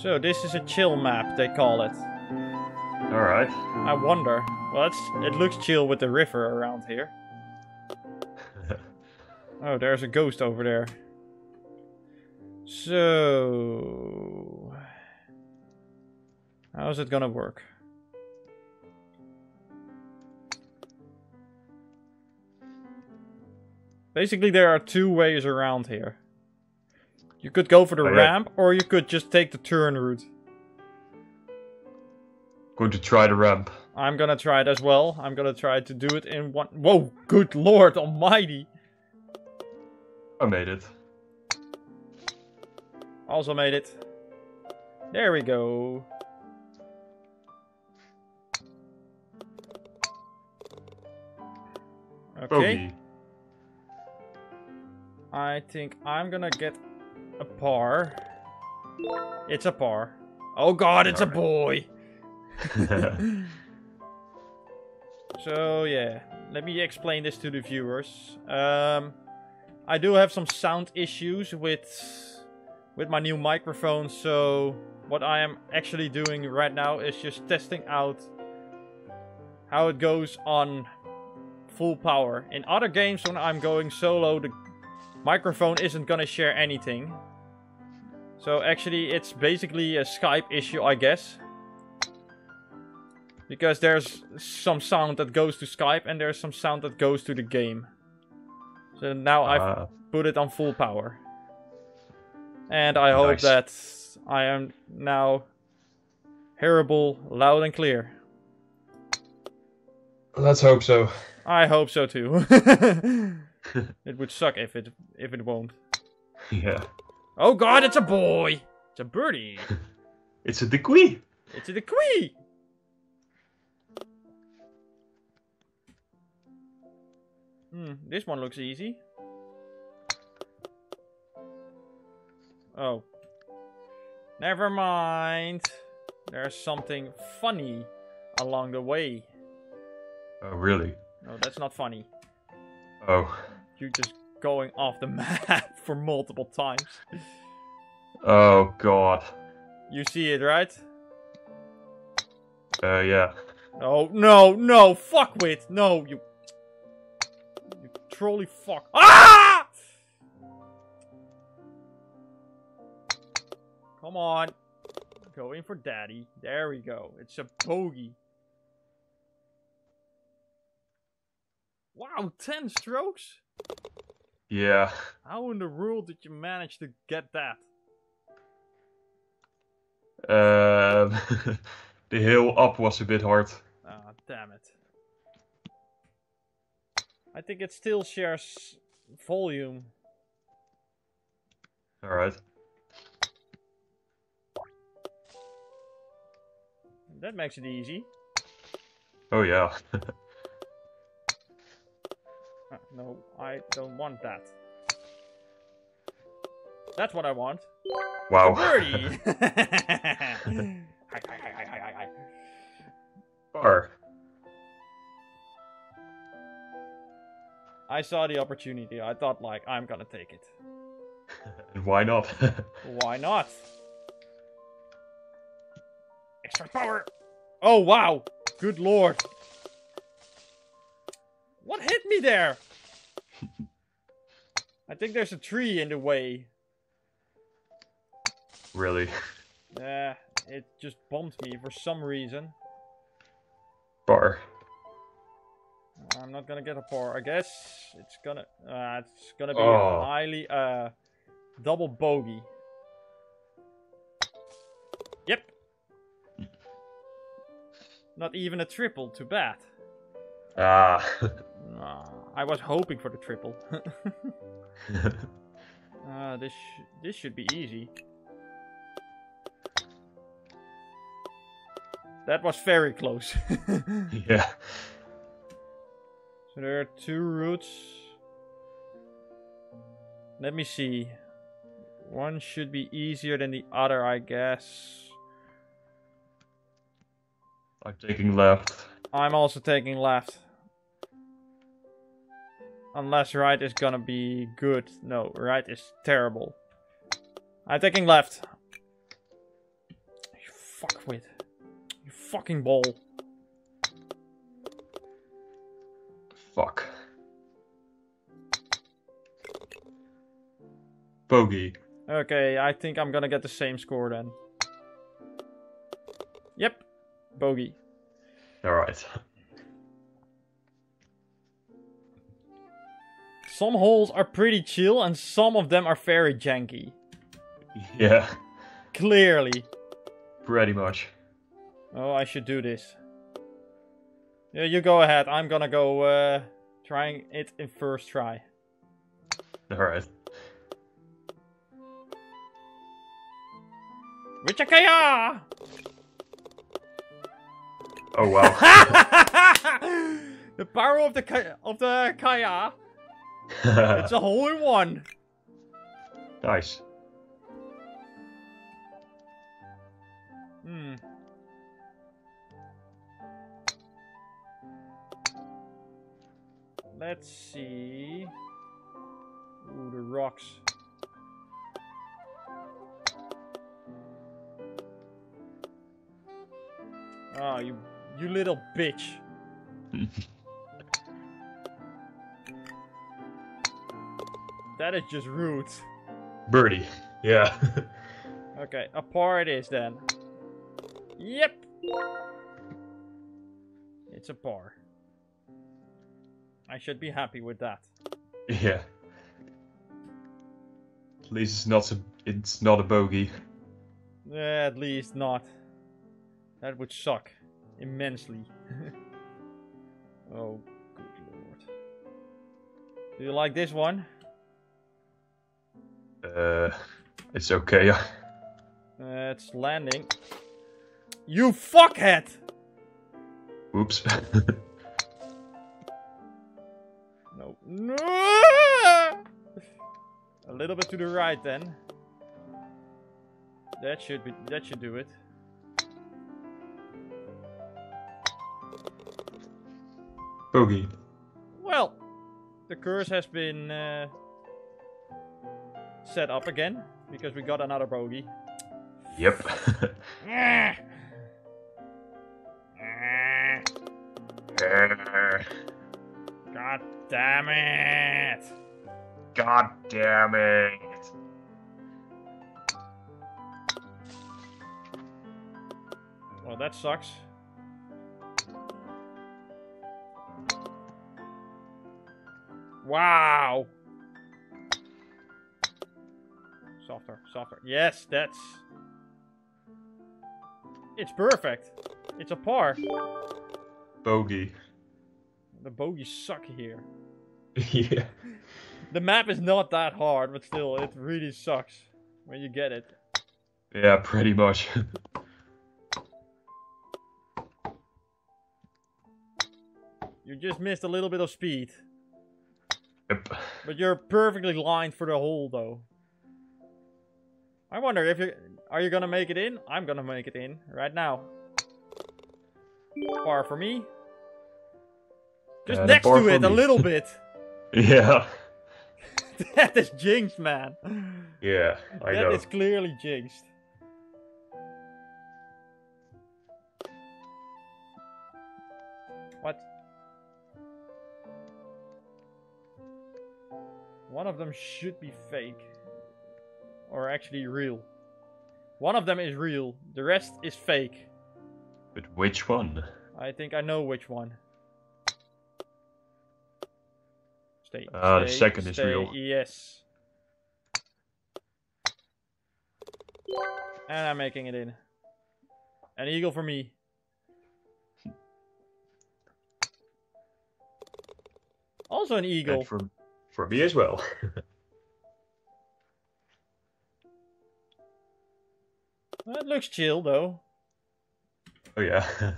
So this is a chill map, they call it. Alright. I wonder. Well, it's, it looks chill with the river around here. oh, there's a ghost over there. So... How's it gonna work? Basically, there are two ways around here. You could go for the yeah. ramp, or you could just take the turn route. Going to try the ramp. I'm gonna try it as well. I'm gonna try to do it in one. Whoa, good lord almighty! I made it. Also made it. There we go. Okay, Bogey. I think I'm gonna get a par. It's a par. Oh god, it's a boy! So yeah, let me explain this to the viewers. Um, I do have some sound issues with with my new microphone, so what I am actually doing right now is just testing out how it goes on full power. In other games, when I'm going solo, the microphone isn't gonna share anything. So actually, it's basically a Skype issue, I guess. Because there's some sound that goes to Skype and there's some sound that goes to the game. So now I've Ah, put it on full power. And I hope that I am now hearable loud and clear. let's hope so. I hope so too. it would suck if it if it won't. Yeah. Oh god, it's a boy! It's a birdie! It's a degree. It's a dequee! Hmm, this one looks easy. Oh. Never mind. There's something funny along the way. Oh, really? No, that's not funny. Oh. You're just going off the map for multiple times. Oh, God. You see it, right? Uh, yeah. Oh, no, no, fuck with. No, you. You trolley fuck. Ah! Come on. Go in for daddy. There we go. It's a bogey. Wow, 10 strokes? Yeah. How in the world did you manage to get that? Um, the hill up was a bit hard. Ah, damn it. I think it still shares volume. Alright. That makes it easy. Oh, yeah. No, I don't want that. That's what I want. wow. Birdie! Par. I saw the opportunity. I thought, like, I'm gonna take it. Why not? Why not? Extra power! Oh, wow! Good lord! What hit me there? I think there's a tree in the way. really? Uh, it just bumped me for some reason. Par. I'm not gonna get a par. I guess it's gonna uh, it's gonna be Oh. a highly uh double bogey. Yep. Not even a triple. Too bad. Ah. Ah, I was hoping for the triple. uh, this sh- this should be easy. That was very close. yeah. So there are two routes. Let me see. One should be easier than the other, I guess. I'm taking left. I'm also taking left. Unless right is gonna be good. No, right is terrible. I'm taking left. You fuck with. You fucking ball. Fuck. Bogey. Okay, I think I'm gonna get the same score then. Yep. Bogey. Alright. Some holes are pretty chill and some of them are very janky. Yeah, Clearly. pretty much. Oh, I should do this. Yeah, you go ahead. I'm gonna go uh, trying it in first try. Alright. Wichakaya! Oh wow. the barrel of the of the kaya. It's a hole in one. nice. Hmm. Let's see. Ooh, the rocks. Ah, you, you little bitch. That is just rude. Birdie. Yeah. Okay, a par it is then. Yep. It's a par. I should be happy with that. yeah. At least it's not a, it's not a bogey. Yeah, at least not. That would suck immensely. oh, good lord. Do you like this one? Uh, it's okay. Uh, it's landing. You fuckhead! Oops. No. No! A little bit to the right then. That should be that should do it. Bogey. Well, the curse has been uh, set up again because we got another bogey. Yep. God damn it! God damn it. Well, that sucks. Wow! Softer, softer. Yes, that's... It's perfect. It's a par. Bogey. The bogeys suck here. yeah. The map is not that hard, but still, it really sucks when you get it. Yeah, pretty much. You just missed a little bit of speed. Yep. But you're perfectly lined for the hole, though. I wonder if you are you gonna make it in? I'm gonna make it in right now. Par for me. Just next to it, a little bit. Yeah. that is jinxed, man. Yeah, I That know. is clearly jinxed. What? One of them should be fake. Or actually real. One of them is real, the rest is fake. But which one? I think I know which one. Stay. Ah, the stay, second is real. Yes. And I'm making it in. An eagle for me. Also an eagle. And for, for me as well. That looks chill though. oh yeah.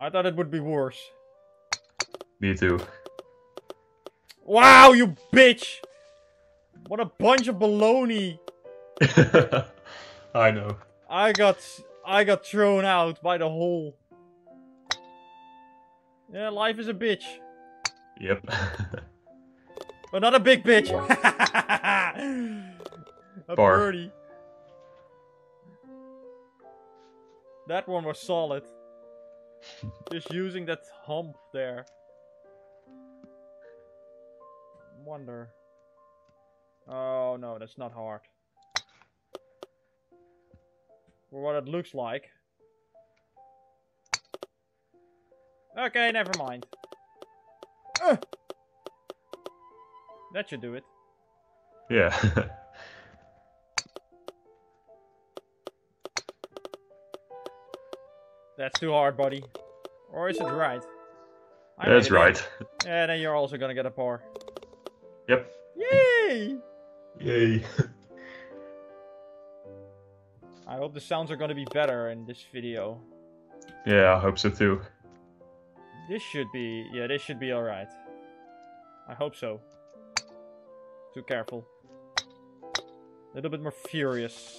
I thought it would be worse. me too. Wow, you bitch! What a bunch of baloney! I know. I got I got thrown out by the hole. Yeah, life is a bitch. Yep. But not a big bitch. a Par. birdie. That one was solid. Just using that hump there. Wonder. Oh no, that's not hard. For what it looks like. Okay, never mind. That should do it. Yeah. That's too hard, buddy. Or is it right? I That's right. Yeah, then you're also gonna get a par. Yep. Yay! Yay. I hope the sounds are gonna be better in this video. Yeah, I hope so too. This should be, yeah, this should be alright. I hope so. Too careful. A little bit more furious.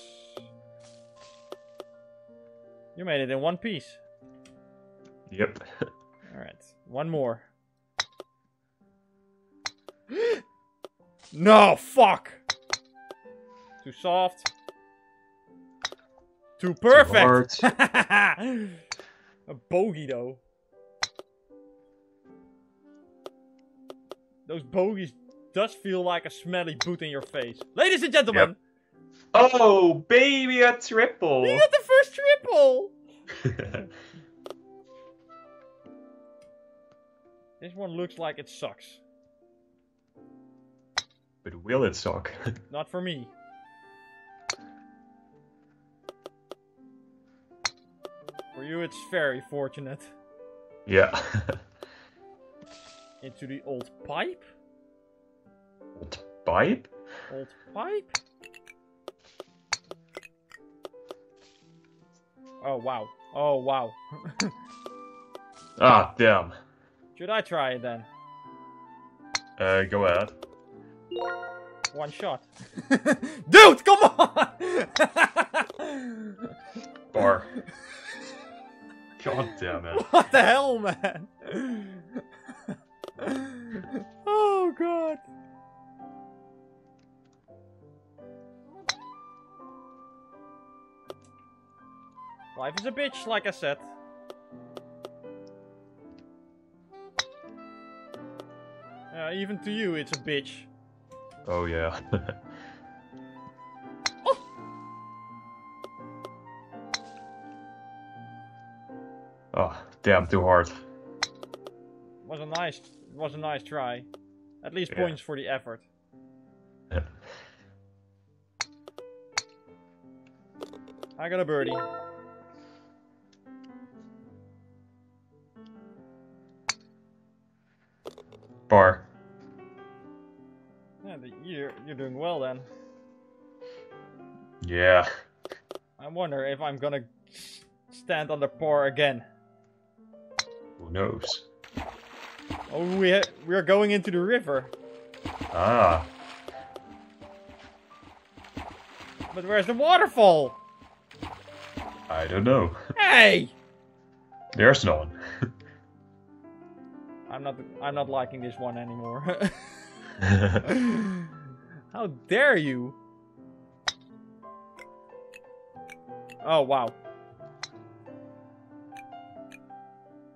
You made it in one piece. Yep. Alright, one more. no, fuck! Too soft. Too perfect! A bogey, though. Those bogeys does feel like a smelly boot in your face. Ladies and gentlemen, Oh, baby, a triple. you got the first triple! This one looks like it sucks. but will it suck? Not for me. For you, it's very fortunate. yeah. Into the old pipe? Old pipe? Old pipe? Oh, wow. Oh, wow. Ah, damn. Should I try it then? Uh, go ahead. One shot. Dude, come on! Par. God damn it. What the hell, man? oh god. Life is a bitch, like I said. Uh, even to you, it's a bitch. Oh, yeah. oh, damn, too hard. Was a nice, was a nice try. At least Yeah. points for the effort. Yeah. I got a birdie. Par. Yeah, you're you're doing well then. Yeah. I wonder if I'm gonna stand on the par again. Who knows? Oh, we we're going into the river. Ah. But where's the waterfall? I don't know. Hey! There's none. I'm not I'm not liking this one anymore. How dare you? Oh wow.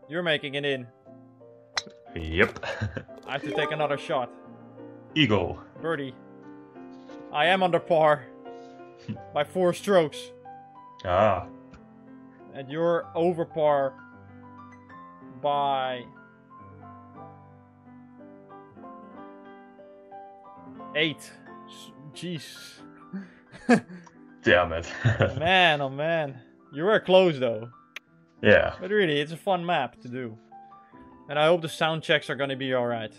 You're making it in. Yep. I have to take another shot. Eagle. Birdie. I am under par. by four strokes. Ah. And you're over par by eight. Jeez. Damn it. man, oh man. You were close though. yeah. But really, it's a fun map to do. And I hope the sound checks are gonna be alright.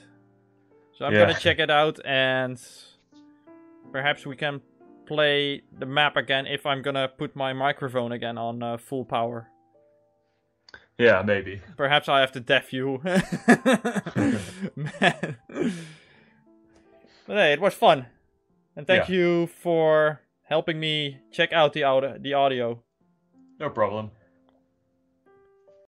So I'm Yeah. gonna check it out and perhaps we can play the map again if I'm gonna put my microphone again on uh, full power. Yeah, maybe. Perhaps I have to deaf you. Man. But hey, it was fun. And thank Yeah. you for helping me check out the, audio, the audio. No problem.